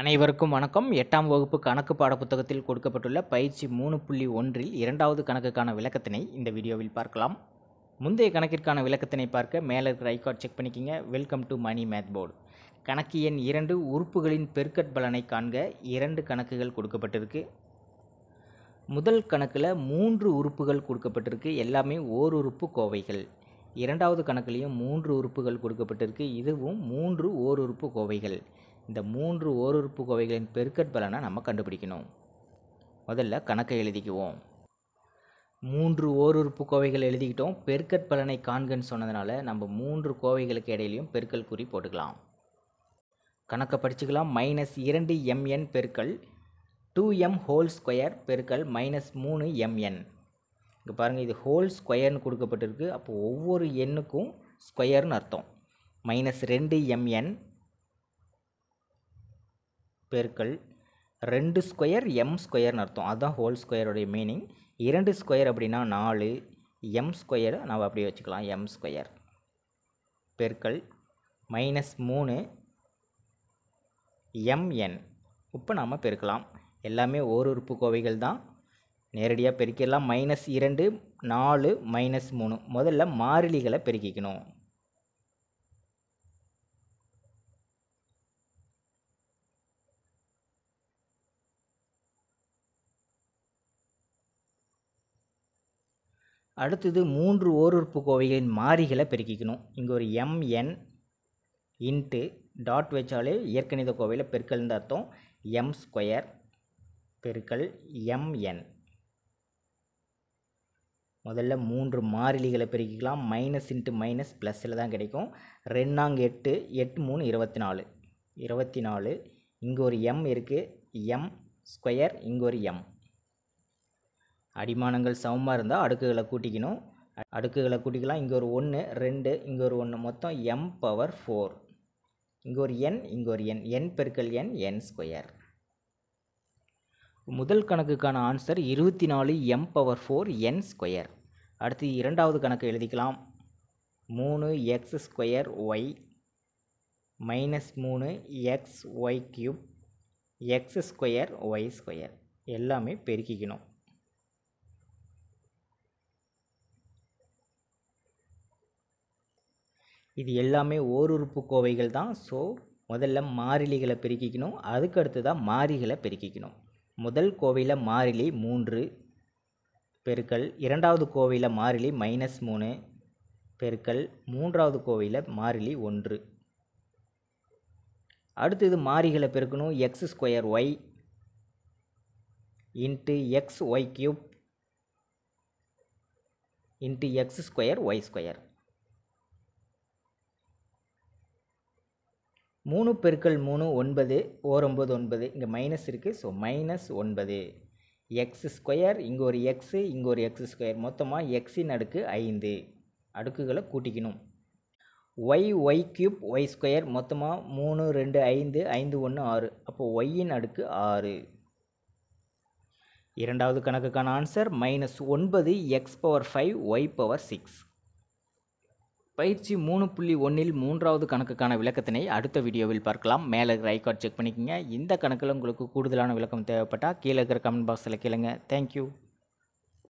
அனைவருக்கும் வணக்கம். எட்டாம் வகுப்பு கணக்கு பாடப்புத்தகத்தில் கொடுக்கப்பட்டுள்ள பயிற்சி மூணு புள்ளி ஒன்றில் இரண்டாவது கணக்குக்கான விளக்கத்தினை இந்த வீடியோவில் பார்க்கலாம். முந்தைய கணக்கிற்கான விளக்கத்தினை பார்க்க மேலே இருக்கிற ஐகார்ட் செக் பண்ணிக்கிங்க. Welcome to Mani math board கணக்கு எண் இரண்டு உறுப்புகளின் பெருக்கட் பலனை காண்க இரண்டு கணக்குகள் கொடுக்கப்பட்டிருக்கு. முதல் கணக்கில் மூன்று உறுப்புகள் கொடுக்கப்பட்டிருக்கு. எல்லாமே ஓர் உறுப்பு கோவைகள். இரண்டாவது கணக்குலேயும் மூன்று உறுப்புகள் கொடுக்கப்பட்டிருக்கு. இதுவும் மூன்று ஓர் உறுப்பு கோவைகள். இந்த மூன்று ஓருறுப்பு கோவைகளின் பெருக்கற்பலனை நம்ம கண்டுபிடிக்கணும். முதல்ல கணக்கை எழுதிக்குவோம். மூன்று ஓருறுப்பு கோவைகள் எழுதிக்கிட்டோம். பெருக்கற்பலனை காண்கன்னு சொன்னதுனால நம்ம மூன்று கோவைகளுக்கு இடையிலையும் பெருக்கல் குறி போட்டுக்கலாம். கணக்கை படிச்சுக்கலாம். மைனஸ் இரண்டு எம்என் பெருக்கல் டூ எம் ஹோல் ஸ்கொயர் பெருக்கல் மைனஸ் மூணு எம்என் இங்கே பாருங்கள் இது ஹோல் ஸ்கொயர்னு கொடுக்கப்பட்டிருக்கு. அப்போ ஒவ்வொரு எண்ணுக்கும் ஸ்கொயர்னு அர்த்தம். மைனஸ் ரெண்டு எம்என் பெருக்கல் ரெண்டு ஸ்கொயர் எம் ஸ்கொயர்னு அர்த்தம். அதுதான் ஹோல் ஸ்கொயருடைய மீனிங் இரண்டு ஸ்கொயர் அப்படின்னா நாலு எம் ஸ்கொயரை நம்ம அப்படியே வச்சுக்கலாம். M square. பெருக்கல் மைனஸ் மூணு எம்என் இப்போ நாம் பெருக்கலாம். எல்லாமே ஓர் உறுப்பு கோவைகள் தான். நேரடியாக பெருக்கிடலாம். மைனஸ் இரண்டு நாலு மைனஸ் மூணு. முதல்ல மாறிலிகளை பெருக்கிக்கணும். அடுத்தது மூன்று ஓருறுப்பு கோவைகளின் மாறிகளை பெருக்கிக்கணும். இங்கே ஒரு எம்என் இன்ட்டு டாட் வச்சாலே இயற்கணித கோவையில் பெருக்கல்னு அர்த்தம். எம் ஸ்கொயர் பெருக்கல் எம்என் முதல்ல மூன்று மாறிலிகளை பெருக்கிக்கலாம். மைனஸ் இன்ட்டு மைனஸ் ப்ளஸில் தான் கிடைக்கும். ரெண்டாங்க எட்டு எட்டு மூணு இருபத்தி நாலு இருபத்தி நாலு இங்கே ஒரு எம் இருக்குது எம் ஸ்கொயர் இங்கே ஒரு எம் அடிமானங்கள் சமமாக இருந்தால் அடுக்குகளை கூட்டிக்கணும். அடுக்குகளை கூட்டிக்கலாம். இங்கே ஒரு ஒன்று ரெண்டு இங்கே ஒரு ஒன்று மொத்தம் எம் பவர் ஃபோர் இங்கே ஒரு என் இங்கே ஒரு என் என் பெருக்கல் என் என் ஸ்கொயர் முதல் கணக்குக்கான ஆன்சர் இருபத்தி நாலு m power four n square அடுத்து இரண்டாவது கணக்கு எழுதிக்கலாம். மூணு எக்ஸ் ஸ்கொயர் ஒய் மைனஸ் மூணு x y cube x square y square எல்லாமே பெருக்கிக்கணும். இது எல்லாமே ஓருறுப்பு கோவைகள் தான். ஸோ முதல்ல மாறிலிகளை பெருக்கிக்கணும். அதுக்கு அடுத்ததாக தான் மாறிகளை பெருக்கிக்கணும். முதல் கோவையில் மாறிலி மூன்று பெருக்கல். இரண்டாவது கோவையில் மாறிலி மைனஸ் மூணு பெருக்கல். மூன்றாவது கோவையில் மாறிலி ஒன்று. அடுத்தது மாறிகளை பெருக்கணும். X square y into x y cube into x square y square மூணு பெருக்கல் மூணு ஒன்பது ஓரொம்பது ஒன்பது. இங்கே மைனஸ் இருக்குது ஸோ மைனஸ் ஒன்பது. எக்ஸ் ஸ்கொயர் இங்கே ஒரு எக்ஸு இங்கே ஒரு எக்ஸ் ஸ்கொயர் மொத்தமாக எக்ஸின் அடுக்கு ஐந்து. அடுக்குகளை கூட்டிக்கணும். Y y cube y square மொத்தமாக மூணு ரெண்டு ஐந்து ஐந்து ஒன்று ஆறு. அப்போது ஒய்யின் அடுக்கு ஆறு. இரண்டாவது கணக்குக்கான ஆன்சர் மைனஸ் ஒன்பது x power five y power six பயிற்சி மூணு புள்ளி ஒன்றில் மூன்றாவது கணக்குக்கான விளக்கத்தினை அடுத்த வீடியோவில் பார்க்கலாம். மேலே இருக்கிற ஐகார்ட் செக் பண்ணிக்கோங்க. இந்த கணக்கில் உங்களுக்கு கூடுதலான விளக்கம் தேவைப்பட்டால் கீழே இருக்கிற கமெண்ட் பாக்ஸில் கேளுங்க. தேங்க்யூ